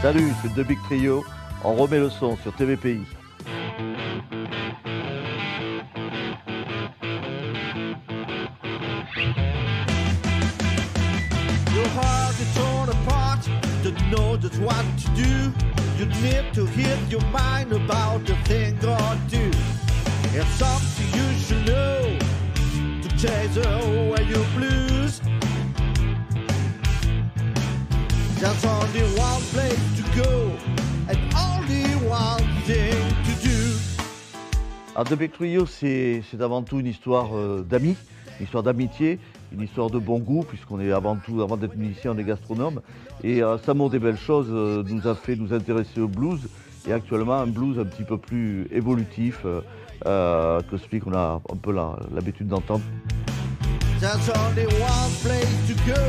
Salut, c'est The Big Trio. On remet le son sur TVPI. Your heart is torn apart, don't know just what to do. You need to hit your mind about the thing God do. It's something you should know to chase away your blues. There's only one place go and only one thing to do. Alors, The Big Trio, c'est c'est avant tout une histoire euh, d'amis, une histoire d'amitié, une histoire de bon goût, puisqu'on est avant tout, avant d'être musicien, on est gastronome. Et euh, Samo des belles choses euh, nous a fait nous intéresser au blues, et actuellement un blues un petit peu plus évolutif euh, euh, que celui qu'on a un peu la- l'habitude d'entendre. There's only one place to go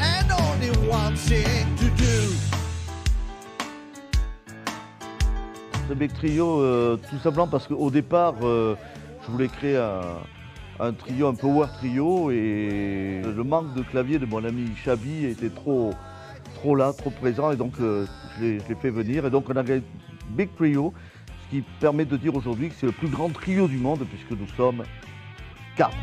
and only one thing Big Trio, euh, tout simplement parce qu'au départ, euh, je voulais créer un, trio, un power trio, et le manque de clavier de mon ami Chabi était trop, trop là, trop présent, et donc euh, je l'ai fait venir. Et donc on a gagné Big Trio, ce qui permet de dire aujourd'hui que c'est le plus grand trio du monde, puisque nous sommes quatre.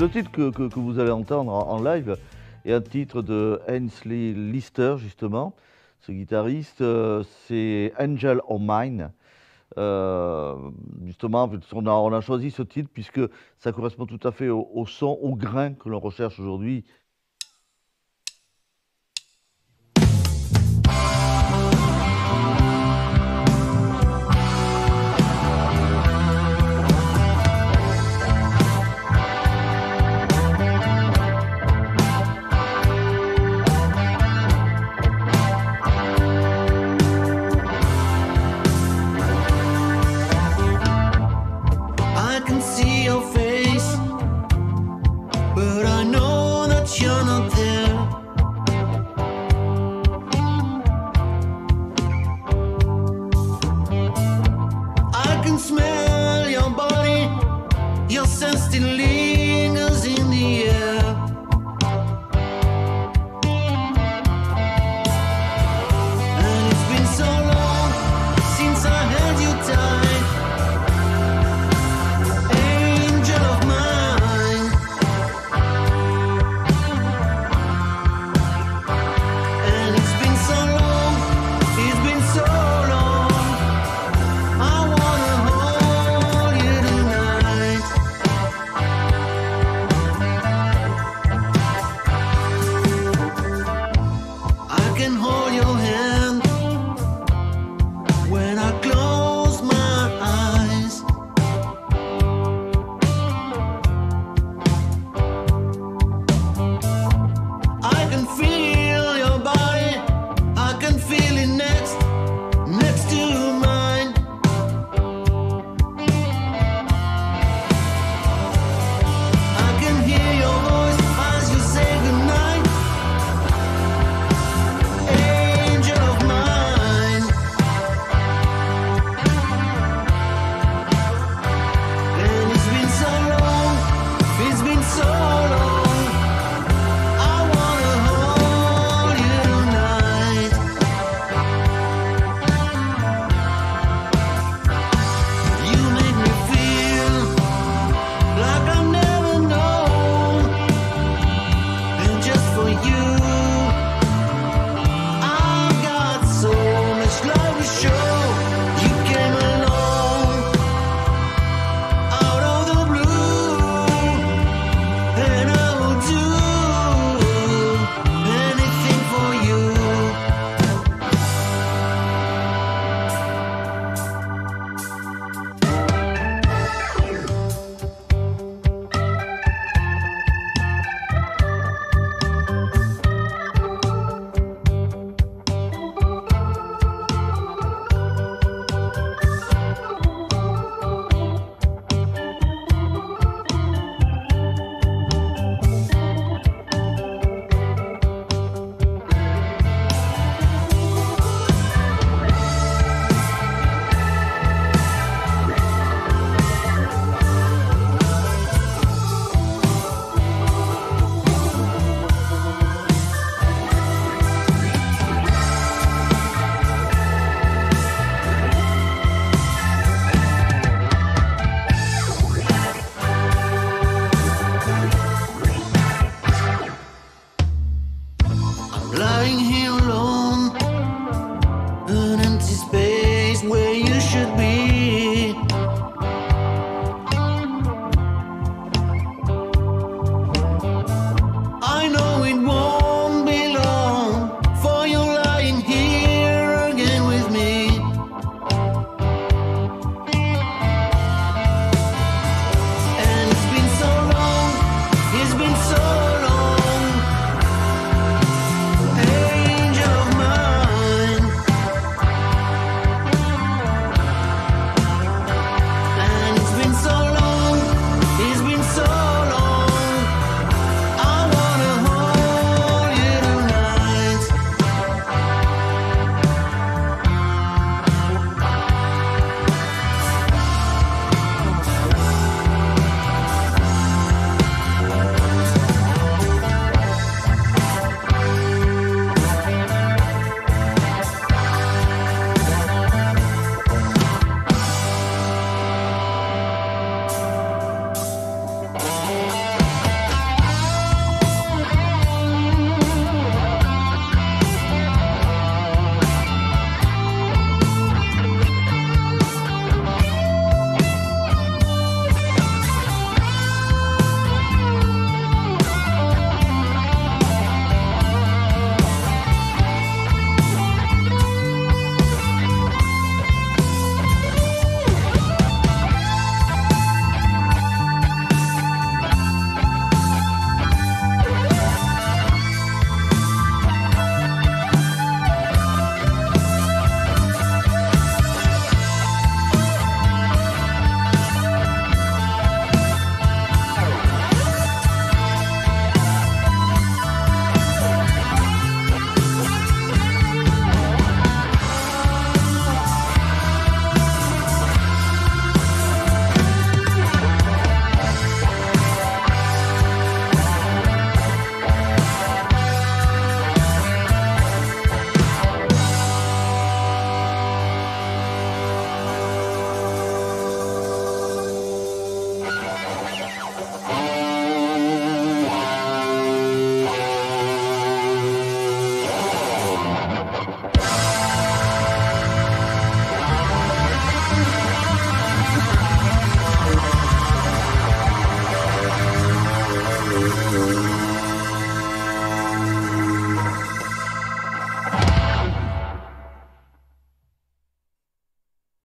Le titre que, vous allez entendre en, live est un titre de Ainsley Lister, justement. Ce guitariste, euh, c'est Angel of Mine. Euh, justement, on a, choisi ce titre puisque ça correspond tout à fait au son, au grain que l'on recherche aujourd'hui.